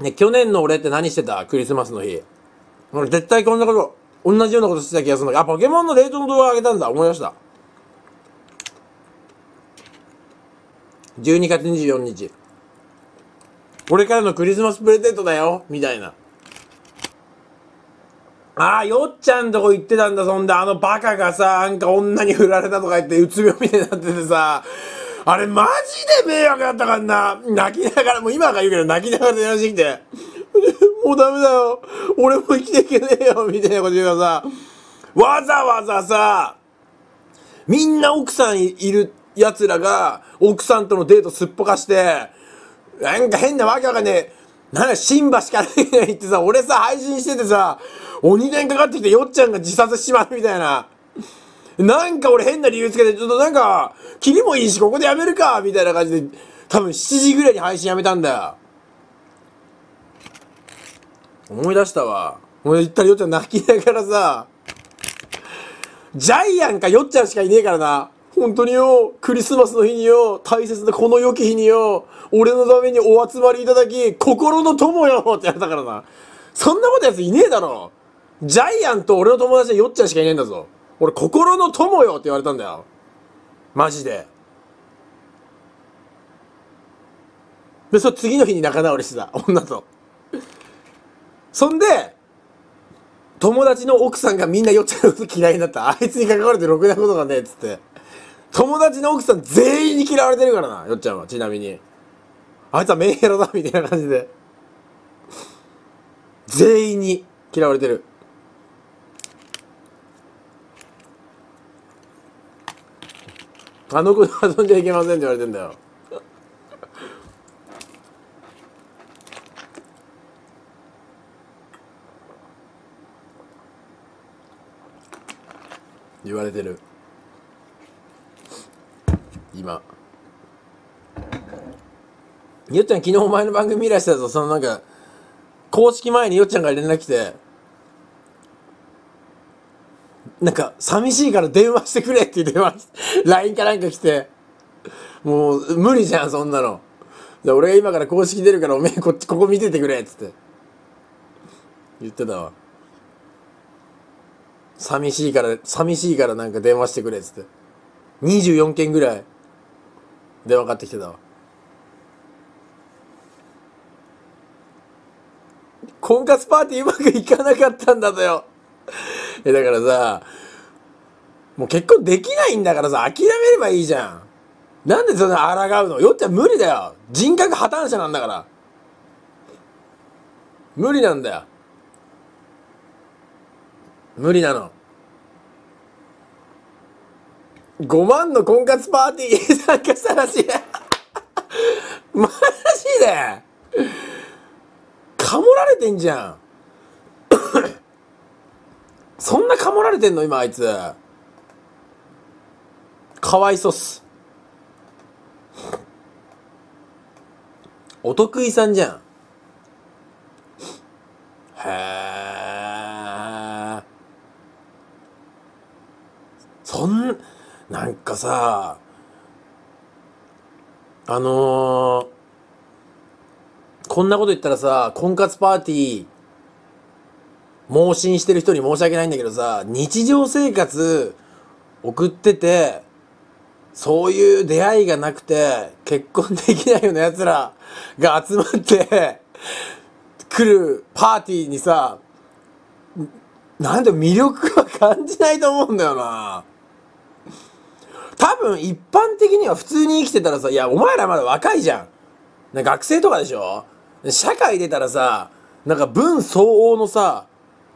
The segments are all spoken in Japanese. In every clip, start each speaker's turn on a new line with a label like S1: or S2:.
S1: ね、去年の俺って何してた？クリスマスの日。俺絶対こんなこと、同じようなことしてた気がするんだ、あ、ポケモンの冷凍の動画上げたんだ。思い出した。12月24日。俺からのクリスマスプレゼントだよみたいな。ああ、よっちゃんとこ行ってたんだ、そんで、あのバカがさ、なんか女に振られたとか言って、うつ病みたいになっててさ、あれマジで迷惑だったからな。泣きながら、もう今から言うけど泣きながら電話してきて、もうダメだよ。俺も生きていけねえよ、みたいなこと言うからさ、わざわざさ、みんな奥さんいる奴らが、奥さんとのデートすっぽかして、なんか変なわけわかんねえ。なんか新橋から行ってさ、俺さ、配信しててさ、鬼電かかってきてよっちゃんが自殺しちまうみたいな。なんか俺変な理由つけて、ちょっとなんか、キリもいいし、ここでやめるかみたいな感じで、多分7時ぐらいに配信やめたんだよ。思い出したわ。俺言ったらよっちゃん泣きながらさ、ジャイアンかよっちゃんしかいねえからな。本当によ、クリスマスの日によ、大切なこの良き日によ、俺のためにお集まりいただき、心の友よってやったからな。そんなことやついねえだろ。ジャイアンと俺の友達でよっちゃんしかいねえんだぞ。俺、心の友よって言われたんだよ。マジで。で、そ次の日に仲直りしてた、女と。そんで、友達の奥さんがみんなよっちゃんのこと嫌いになった。あいつに関われてろくなことがねえっつって。友達の奥さん全員に嫌われてるからな、よっちゃんは、ちなみに。あいつはメンヘラだ、みたいな感じで。全員に嫌われてる。あの子と遊んじゃいけませんって言われてんだよ。言われてる。今。よっちゃん昨日お前の番組見らしたぞ。そのなんか公式前によっちゃんが連絡来て。なんか寂しいから電話してくれって電話 LINE かなんか来て。もう無理じゃんそんなの。で俺が今から公式出るからおめえこっちここ見ててくれっつって。言ってたわ。寂しいから寂しいからなんか電話してくれっつって。24件ぐらい。電話かかってきてたわ。婚活パーティーうまくいかなかったんだとよ。えだからさもう結婚できないんだからさ諦めればいいじゃん。なんでそんな抗うの？よっちゃん無理だよ。人格破綻者なんだから。無理なんだよ。無理なの。5万の婚活パーティー参加したらしい。マジで？かもられてんじゃん。そんなかもられてんの？今あいつ。かわいそうっす。お得意さんじゃん。へえそんなんかさあのー、こんなこと言ったらさ婚活パーティー盲信してる人に申し訳ないんだけどさ日常生活送っててそういう出会いがなくて結婚できないような奴らが集まって来るパーティーにさなんで魅力は感じないと思うんだよな。多分一般的には普通に生きてたらさいやお前らまだ若いじゃん。学生とかでしょ？社会出たらさなんか分相応のさ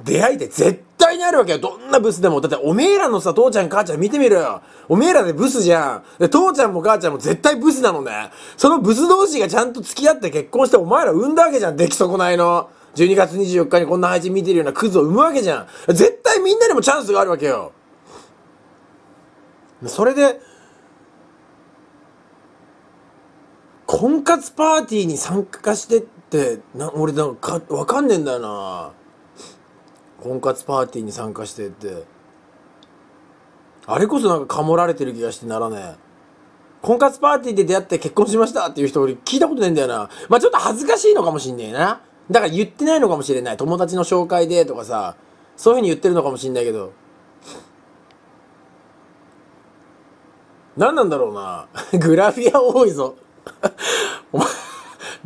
S1: 出会いって絶対にあるわけよ。どんなブスでも。だっておめえらのさ、父ちゃん母ちゃん見てみろよ。おめえらでブスじゃん。で、父ちゃんも母ちゃんも絶対ブスなのね。そのブス同士がちゃんと付き合って結婚してお前ら産んだわけじゃん。出来損ないの。12月24日にこんな配信見てるようなクズを産むわけじゃん。絶対みんなにもチャンスがあるわけよ。それで、婚活パーティーに参加してって、な俺なんかかわかんねえんだよな。婚活パーティーに参加してってあれこそなんかかもられてる気がしてならねえ婚活パーティーで出会って結婚しましたっていう人俺聞いたことねえんだよなまあちょっと恥ずかしいのかもしんねえなだから言ってないのかもしれない。友達の紹介でとかさ、そういうふうに言ってるのかもしれないけど。何なんだろうな。グラビア多いぞ。お前、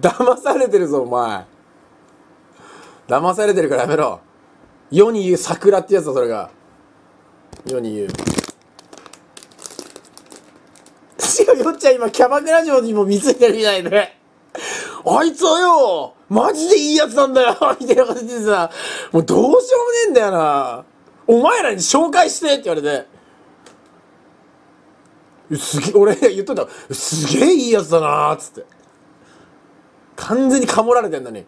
S1: 騙されてるぞ、お前。騙されてるからやめろ。世に言う桜ってやつだ、それが。世に言う。違う、よっちゃん今、キャバクラ嬢にも見ついてるみたいで。あいつはよ、マジでいいやつなんだよ みたいな感じでさ、もうどうしようもねえんだよな。お前らに紹介してって言われて。すげえ、俺言っといた。すげえいいやつだなーっつって。完全にかもられてんだね。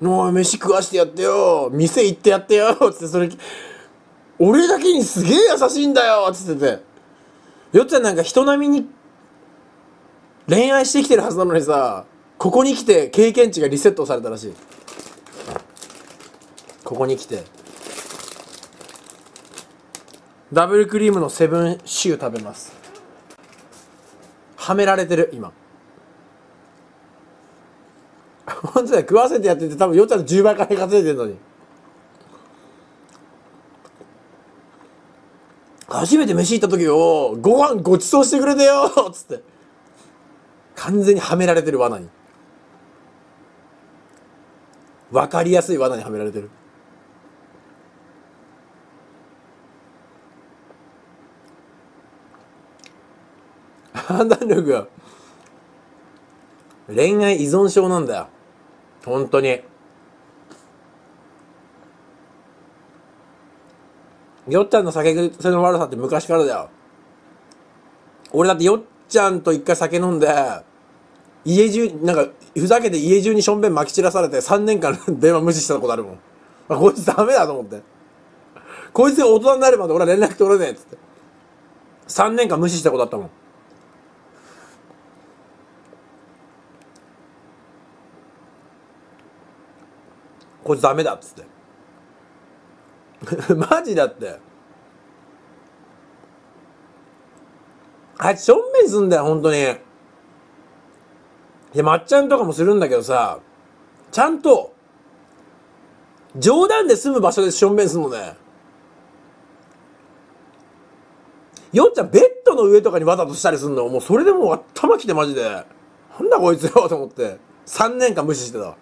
S1: もう飯食わしてやってよ店行ってやってよつってそれ、俺だけにすげえ優しいんだよつってて。よっちゃんなんか人並みに恋愛してきてるはずなのにさ、ここに来て経験値がリセットされたらしい。ここに来て。ダブルクリームのセブンシュー食べます。はめられてる、今。本当だよ、食わせてやってて多分よっちゃんの10倍金稼いでるのに。初めて飯行った時よ、ご飯ごちそうしてくれてよっつって。完全にはめられてる罠に。わかりやすい罠にはめられてる。判断力が恋愛依存症なんだよ本当に。よっちゃんの酒癖の悪さって昔からだよ。俺だってよっちゃんと一回酒飲んで家中なんかふざけて家中にしょんべん撒き散らされて3年間電話無視したことあるもん。あこいつダメだと思って。こいつ大人になるまで俺は連絡取れねえっつって。3年間無視したことあったもん。こいつダメだっつって。マジだって。あいつしょんべんすんだよ本当に。いやまっちゃんとかもするんだけどさちゃんと冗談で済む場所でしょんべんすんのね。よっちゃんベッドの上とかにわざとしたりすんのもうそれでもう頭きてマジで。なんだこいつよと思って。3年間無視してた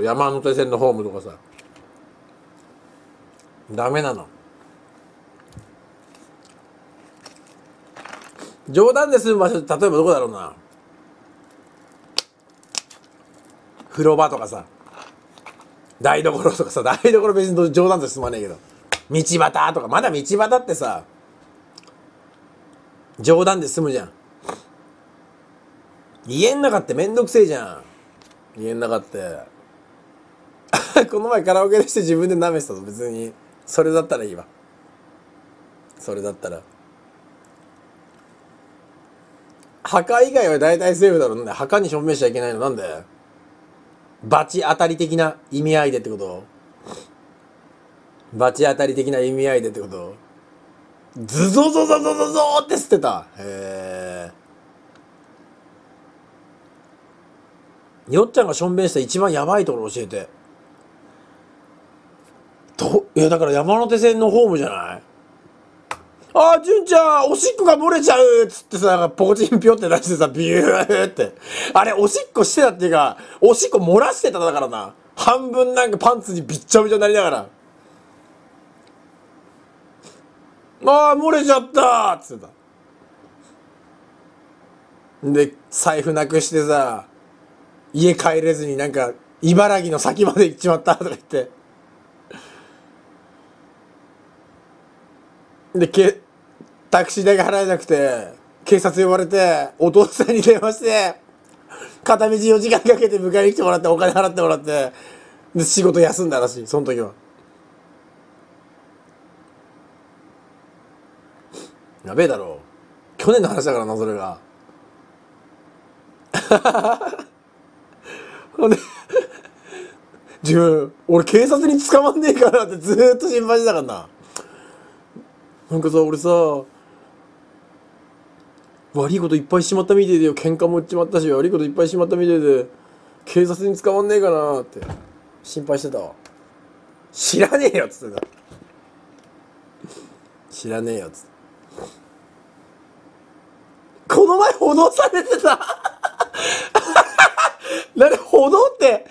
S1: 山手線のホームとかさ。ダメなの。冗談で済む場所例えばどこだろうな。風呂場とかさ。台所とかさ。台所別に冗談で済まねえけど。道端とか。まだ道端ってさ。冗談で済むじゃん。家ん中ってめんどくせえじゃん。家ん中って。この前カラオケでして自分で舐めてたぞ別に。それだったらいいわ。それだったら。墓以外は大体セーフだろう。ね墓に証明しちゃいけないの。なんで罰当たり的な意味合いでってこと。罰当たり的な意味合いでってこと。ズゾゾゾゾゾゾって吸ってた。へえよっちゃんがしょんべんした一番やばいところ教えて。やだから山手線のホームじゃない？あー、純ちゃん、おしっこが漏れちゃうっつってさ、ポコチンピョって出してさ、ビューって。あれ、おしっこしてたっていうか、おしっこ漏らしてただからな。半分なんかパンツにびっちゃびちゃになりながら。あー、漏れちゃったっつってた。で、財布なくしてさ、家帰れずになんか、茨城の先まで行っちまったとか言って。で、け、タクシー代が払えなくて、警察呼ばれて、お父さんに電話して、片道4時間かけて迎えに来てもらって、お金払ってもらって、で、仕事休んだらしい、その時は。やべえだろ。去年の話だからな、それが。ほんで、自分、俺警察に捕まんねえからってずーっと心配してたからな。なんかさ俺さ悪いこといっぱいしまったみてえでよ。喧嘩も売っちまったし悪いこといっぱいしまったみてえで警察に捕まんねえかなって心配してたわ。知らねえよっつってた。知らねえよっつって。この前補導されてた。なんで補導って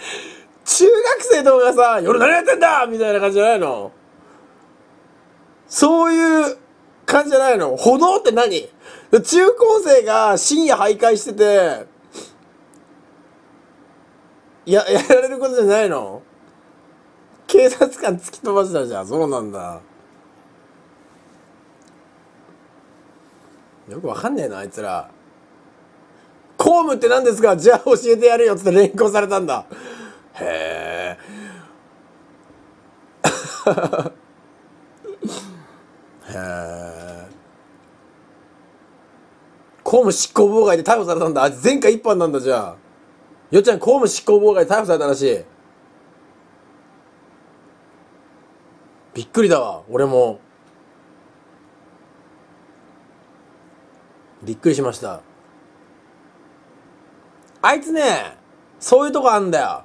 S1: 中学生とかがさ夜何やってんだみたいな感じじゃないの？そういう感じじゃないの？歩道って何？中高生が深夜徘徊してて、や、やられることじゃないの？警察官突き飛ばしたじゃん。そうなんだ。よくわかんねえな、あいつら。公務って何ですか？じゃあ教えてやるよっつって連行されたんだ。へえ。へえ公務執行妨害で逮捕されたんだ。あ前回一般なんだじゃあ。よっちゃん公務執行妨害で逮捕されたらしい。びっくりだわ俺も。びっくりしました。あいつねそういうとこあんだよ。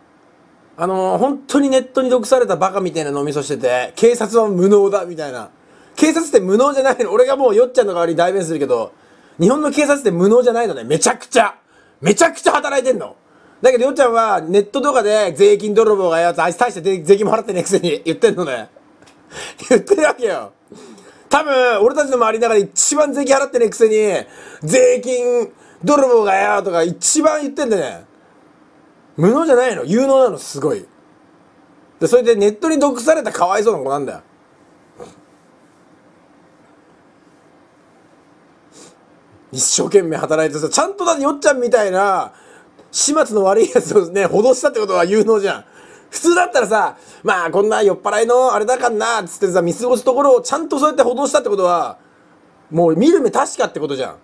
S1: あのー、本当にネットに毒されたバカみたいな脳みそしてて警察は無能だみたいな。警察って無能じゃないの。俺がもうよっちゃんの代わりに代弁するけど、日本の警察って無能じゃないのね。めちゃくちゃ。めちゃくちゃ働いてんの。だけどよっちゃんはネットとかで税金泥棒がやつ、あいつ大して税金も払ってねくせに 言ってんのね。言ってるわけよ。多分、俺たちの周りの中で一番税金払ってねくせに、税金泥棒がやとか一番言ってんだね。無能じゃないの。有能なの、すごい。で、それでネットに毒されたかわいそうな子なんだよ。一生懸命働いてさ、ちゃんとだってよっちゃんみたいな、始末の悪いやつをね、脅したってことは有能じゃん。普通だったらさ、まあこんな酔っ払いのあれだかんな、つってさ、見過ごすところをちゃんとそうやって補導したってことは、もう見る目確かってことじゃん。